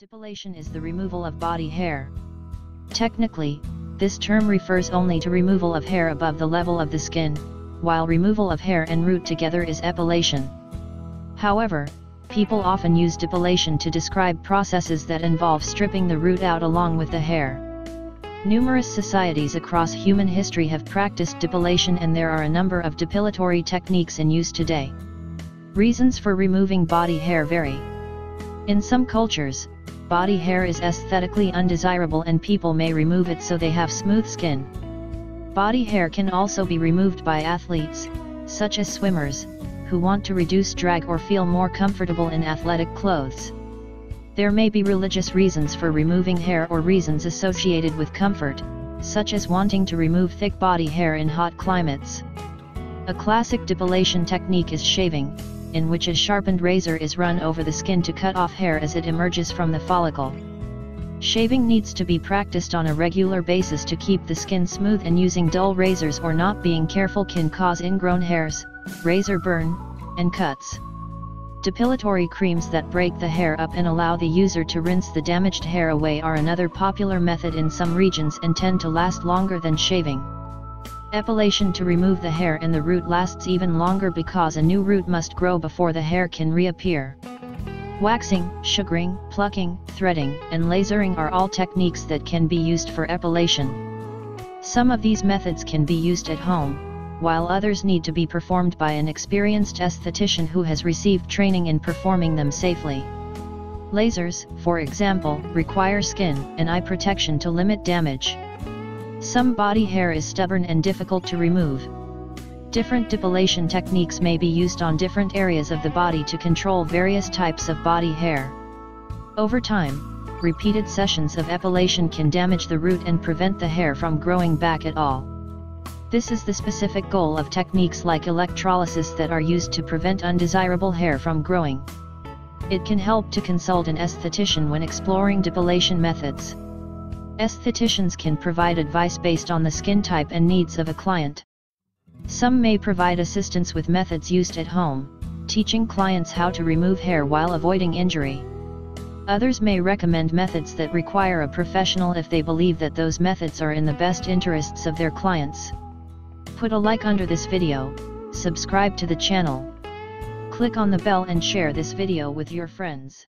Depilation is the removal of body hair. Technically, this term refers only to removal of hair above the level of the skin, while removal of hair and root together is epilation. However, people often use depilation to describe processes that involve stripping the root out along with the hair. Numerous societies across human history have practiced depilation and there are a number of depilatory techniques in use today. Reasons for removing body hair vary. In some cultures, body hair is aesthetically undesirable and people may remove it so they have smooth skin. Body hair can also be removed by athletes, such as swimmers, who want to reduce drag or feel more comfortable in athletic clothes. There may be religious reasons for removing hair or reasons associated with comfort, such as wanting to remove thick body hair in hot climates. A classic depilation technique is shaving, in which a sharpened razor is run over the skin to cut off hair as it emerges from the follicle. Shaving needs to be practiced on a regular basis to keep the skin smooth and using dull razors or not being careful can cause ingrown hairs, razor burn, and cuts. Depilatory creams that break the hair up and allow the user to rinse the damaged hair away are another popular method in some regions and tend to last longer than shaving. Epilation to remove the hair and the root lasts even longer because a new root must grow before the hair can reappear. Waxing, sugaring, plucking, threading, and lasering are all techniques that can be used for epilation. Some of these methods can be used at home, while others need to be performed by an experienced esthetician who has received training in performing them safely. Lasers, for example, require skin and eye protection to limit damage. Some body hair is stubborn and difficult to remove. Different depilation techniques may be used on different areas of the body to control various types of body hair. Over time, repeated sessions of epilation can damage the root and prevent the hair from growing back at all. This is the specific goal of techniques like electrolysis that are used to prevent undesirable hair from growing. It can help to consult an esthetician when exploring depilation methods. Estheticians can provide advice based on the skin type and needs of a client. Some may provide assistance with methods used at home, teaching clients how to remove hair while avoiding injury. Others may recommend methods that require a professional if they believe that those methods are in the best interests of their clients. Put a like under this video, subscribe to the channel. Click on the bell and share this video with your friends.